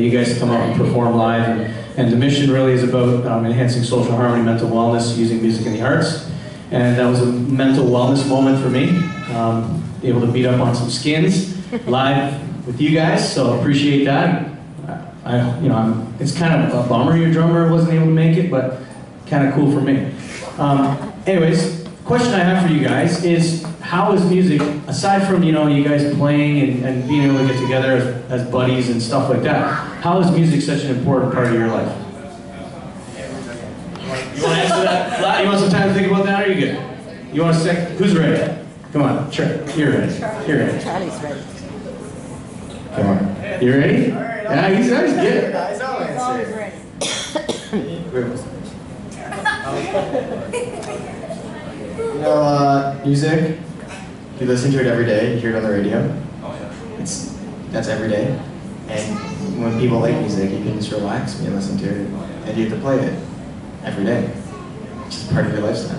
You guys come out and perform live, and, and the mission really is about um, enhancing social harmony, mental wellness, using music in the arts. And that was a mental wellness moment for me, um, able to beat up on some skins live with you guys. So appreciate that. I, you know, I'm, it's kind of a bummer your drummer wasn't able to make it, but kind of cool for me. Um, anyways, question I have for you guys is how is music, aside from you know you guys playing and, and being able to get together as, as buddies and stuff like that, how is music such an important part of your life? You want to answer that? You want some time to think about that? Or are you good? You want a sec? Who's ready? Come on, sure. You're ready. You're ready. Charlie's ready. Come on. You ready? Yeah, he's always good. Guys, I'll answer. You know, uh, music, you listen to it every day, you hear it on the radio. Oh, yeah. It's, that's every day. And when people like music, you can just relax when you listen to it. And you have to play it every day. It's just part of your lifestyle.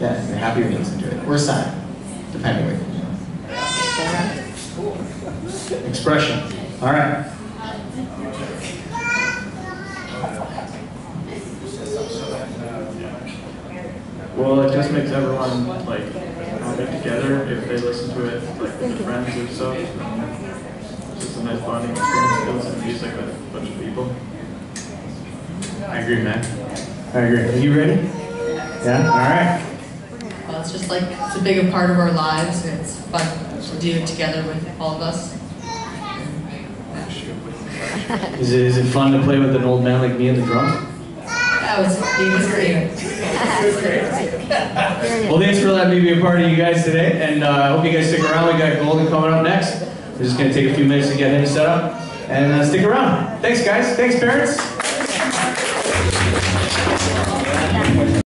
Yeah, you're happy when you listen to it. Or sad, depending what you know. Expression. All right. Well, it just makes everyone like want to get together if they listen to it like with their friends or so. It's just a nice bonding experience to listen to music with a bunch of people. I agree, man. I agree. Are you ready? Yeah? All right. Well, it's just like, it's a big part of our lives, and it's fun to do it together with all of us. Is it, is it fun to play with an old man like me in the drums? That was, it was great. Well, thanks for letting me be a part of you guys today, and uh, I hope you guys stick around. We got Golden coming up next. We're just going to take a few minutes to get him set up, and uh, stick around. Thanks, guys. Thanks, parents.